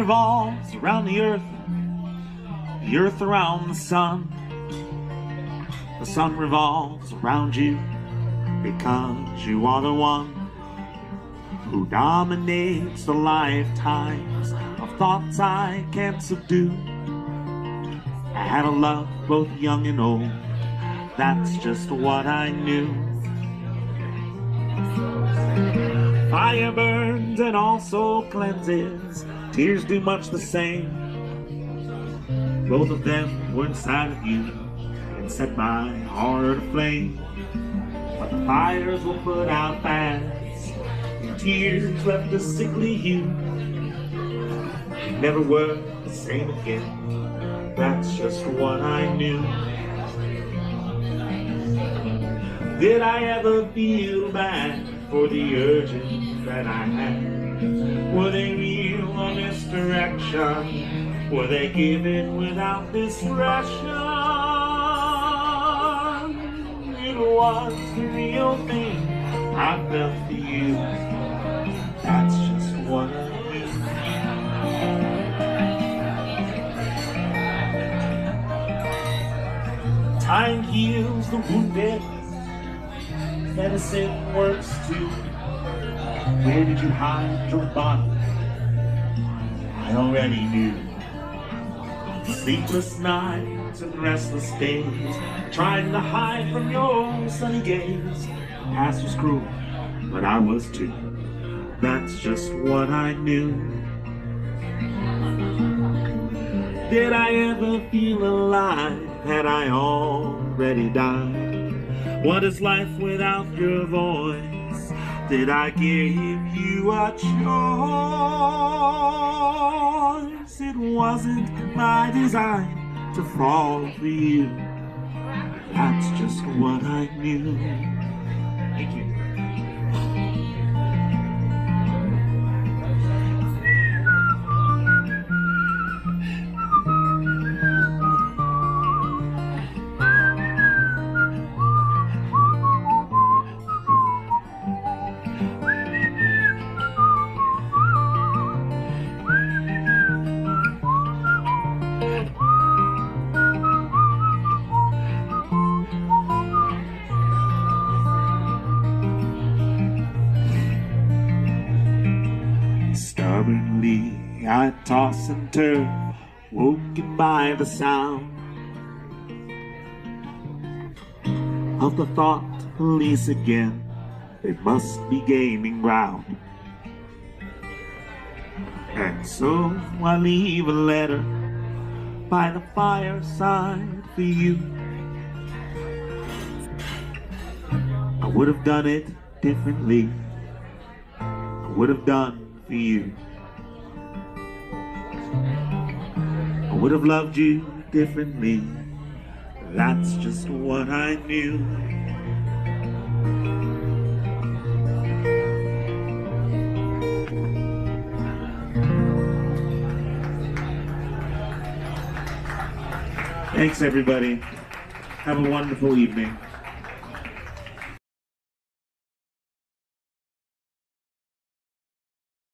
revolves around the earth, the earth around the sun. The sun revolves around you because you are the one who dominates the lifetimes of thoughts I can't subdue. I had a love both young and old, that's just what I knew. Fire burns and also cleanses, tears do much the same. Both of them were inside of you and set my heart aflame. But the fires were put out fast and tears left a sickly hue. You never were the same again. That's just what I knew. Did I ever feel bad for the urges that I had? Were they real or misdirection? Were they given without discretion? It was the real thing I felt for you. That's just what I Time heals the wounded, medicine works too. Where did you hide your bottle? I already knew. Sleepless nights and restless days, trying to hide from your sunny gaze. Past was cruel, but I was too that's just what I knew. Did I ever feel alive? Had I already died? What is life without your voice? Did I give you a choice? It wasn't my design to fall for you. That's just what I knew. Thank you. I toss and turn, woken by the sound of the thought police again. They must be gaining ground. And so I leave a letter by the fireside for you. I would have done it differently. I would have done for you. Would have loved you differently. That's just what I knew. Thanks, everybody. Have a wonderful evening.